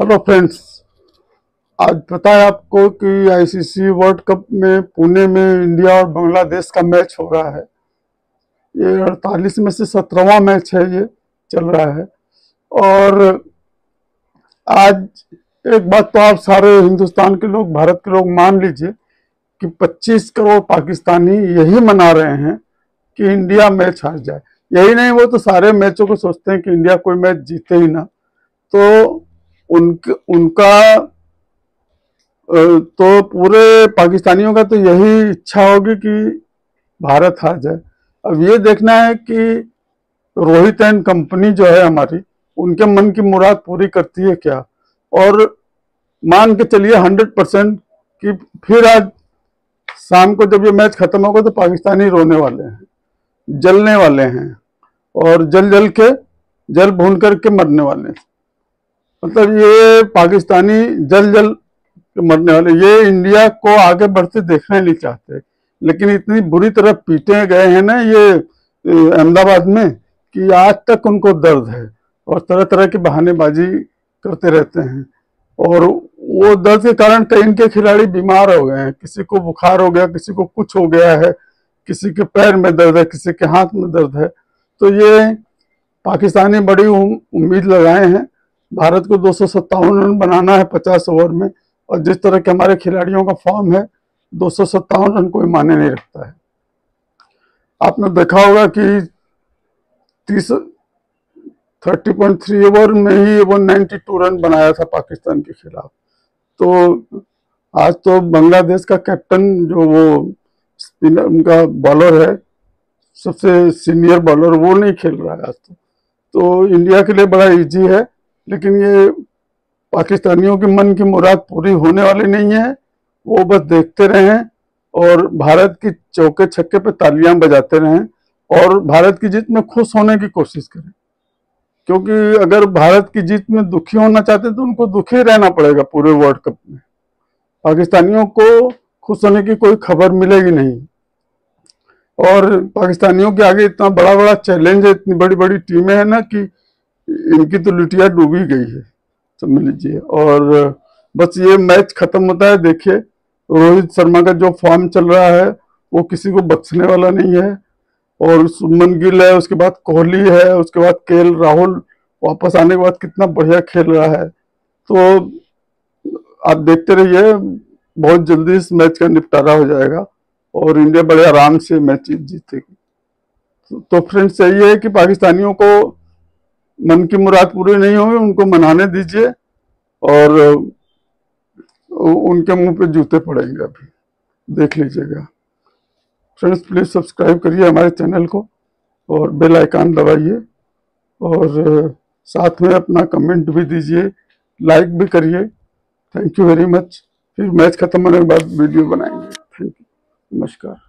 Hello friends आज पता है आपको कि आईसीसी वर्ल्ड कप में पुणे में इंडिया और बांग्लादेश का मैच हो रहा है। ये अड़तालीस में से सत्रहवा मैच है ये, चल रहा है। और आज एक बात तो आप सारे हिंदुस्तान के लोग, भारत के लोग मान लीजिए कि 25 करोड़ पाकिस्तानी यही मना रहे हैं कि इंडिया मैच हार जाए। यही नहीं, वो तो सारे मैचों को सोचते हैं कि इंडिया कोई मैच जीते ही ना। तो उनके, उनका तो पूरे पाकिस्तानियों का तो यही इच्छा होगी कि भारत हार जाए। अब ये देखना है कि रोहित एंड कंपनी जो है हमारी, उनके मन की मुराद पूरी करती है क्या? और मान के चलिए हंड्रेड परसेंट कि फिर आज शाम को जब ये मैच खत्म होगा तो पाकिस्तानी रोने वाले हैं, जलने वाले हैं और जल जल के, जल भून करके मरने वाले हैं। मतलब ये पाकिस्तानी जल जल मरने वाले, ये इंडिया को आगे बढ़ते देखना नहीं चाहते। लेकिन इतनी बुरी तरह पीटे गए हैं ना ये अहमदाबाद में कि आज तक उनको दर्द है और तरह तरह की बहानेबाजी करते रहते हैं। और वो दर्द के कारण कई इनके खिलाड़ी बीमार हो गए हैं। किसी को बुखार हो गया, किसी को कुछ हो गया है, किसी के पैर में दर्द है, किसी के हाथ में दर्द है। तो ये पाकिस्तानी बड़ी उम्मीद लगाए हैं। भारत को दो सौ सत्तावन रन बनाना है पचास ओवर में, और जिस तरह के हमारे खिलाड़ियों का फॉर्म है, दो सौ सत्तावन रन कोई माने नहीं रखता है। आपने देखा होगा कि तीस, थर्टी पॉइंट थ्री ओवर में ही वन नाइन्टी टू रन बनाया था पाकिस्तान के खिलाफ। तो आज तो बांग्लादेश का कैप्टन जो वो स्पिनर, उनका बॉलर है, सबसे सीनियर बॉलर, वो नहीं खेल रहा है आज तो। तो इंडिया के लिए बड़ा इजी है। लेकिन ये पाकिस्तानियों के मन की मुराद पूरी होने वाली नहीं है। वो बस देखते रहें और भारत की चौके छक्के पे तालियाँ बजाते रहें और भारत की जीत में खुश होने की कोशिश करें। क्योंकि अगर भारत की जीत में दुखी होना चाहते तो उनको दुखी रहना पड़ेगा पूरे वर्ल्ड कप में। पाकिस्तानियों को खुश होने की कोई खबर मिलेगी नहीं। और पाकिस्तानियों के आगे इतना बड़ा बड़ा चैलेंज है, इतनी बड़ी बड़ी टीमें हैं ना कि इनकी तो लुटिया डूबी गई है समझ लीजिए। और, बस ये मैच खत्म होता है, देखिए, रोहित शर्मा का जो फॉर्म चल रहा है, वो किसी को बख्शने वाला नहीं है। और सुमन गिल है, उसके बाद कोहली है, उसके बाद के राहुल, वापस आने के बाद कितना बढ़िया खेल रहा है। तो आप देखते रहिए, बहुत जल्दी इस मैच का निपटारा हो जाएगा, और इंडिया बड़े आराम से मैच जीतेगी। तो फ्रेंड्स, यही है कि पाकिस्तानियों को मन की मुराद पूरी नहीं होगी, उनको मनाने दीजिए और उनके मुँह पे जूते पड़ेंगे अभी। देख लीजिएगा। फ्रेंड्स प्लीज़ सब्सक्राइब करिए हमारे चैनल को और बेल आइकन दबाइए और साथ में अपना कमेंट भी दीजिए लाइक भी करिए। थैंक यू वेरी मच फिर मैच खत्म होने के बाद वीडियो बनाएँगे। थैंक यू नमस्कार।